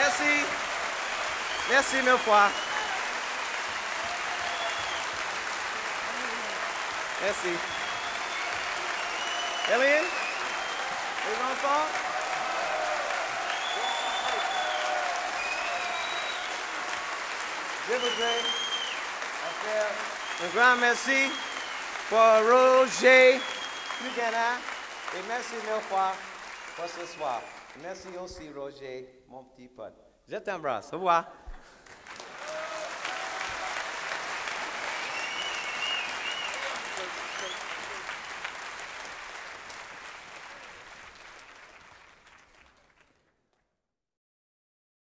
Merci. Merci mille fois. Merci. Hélène, les enfants. Je voudrais faire un grand merci pour Roger Lugana et merci mille fois Merci aussi Roger, mon petit pote. Je t'embrasse. Au revoir.